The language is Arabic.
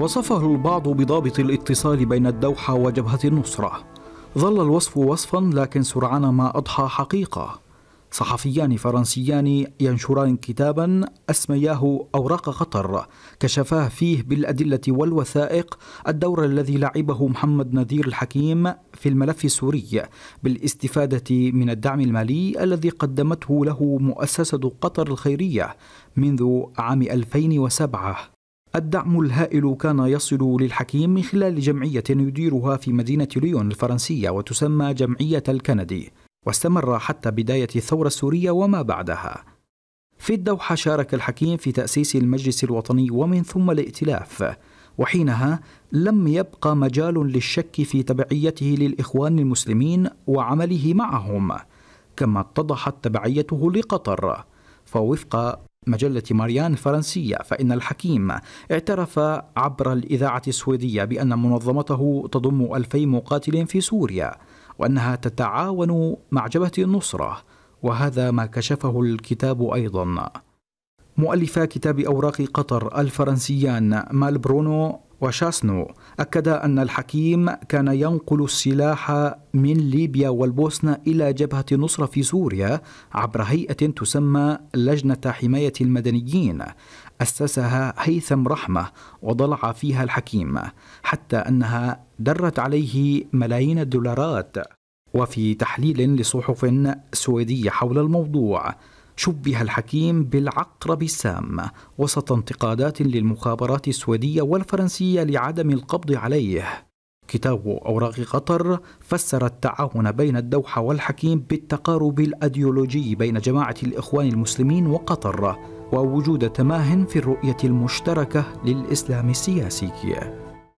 وصفه البعض بضابط الاتصال بين الدوحة وجبهة النصرة. ظل الوصف وصفا لكن سرعان ما أضحى حقيقة. صحفيان فرنسيان ينشران كتابا أسمياه أوراق قطر كشفاه فيه بالأدلة والوثائق الدور الذي لعبه محمد نذير الحكيم في الملف السوري بالاستفادة من الدعم المالي الذي قدمته له مؤسسة قطر الخيرية منذ عام 2007 الدعم الهائل كان يصل للحكيم من خلال جمعية يديرها في مدينة ليون الفرنسية وتسمى جمعية الكندي واستمر حتى بداية الثورة السورية وما بعدها. في الدوحة شارك الحكيم في تأسيس المجلس الوطني ومن ثم الائتلاف، وحينها لم يبقى مجال للشك في تبعيته للإخوان المسلمين وعمله معهم، كما اتضحت تبعيته لقطر، فوفق مجلة ماريان الفرنسية فإن الحكيم اعترف عبر الإذاعة السويدية بأن منظمته تضم ألفي مقاتل في سوريا وأنها تتعاون مع جبهة النصرة وهذا ما كشفه الكتاب أيضا. مؤلفا كتاب أوراق قطر الفرنسيان مال برونو وشاسنو أكدا أن الحكيم كان ينقل السلاح من ليبيا والبوسنة إلى جبهة النصرة في سوريا عبر هيئة تسمى لجنة حماية المدنيين. أسسها هيثم رحمة وضلع فيها الحكيم حتى أنها درت عليه ملايين الدولارات. وفي تحليل لصحف سويدية حول الموضوع شبه الحكيم بالعقرب السام وسط انتقادات للمخابرات السويدية والفرنسية لعدم القبض عليه. كتاب أوراق قطر فسر التعاون بين الدوحة والحكيم بالتقارب الأيديولوجي بين جماعة الإخوان المسلمين وقطر ووجود تماه في الرؤية المشتركة للإسلام السياسي.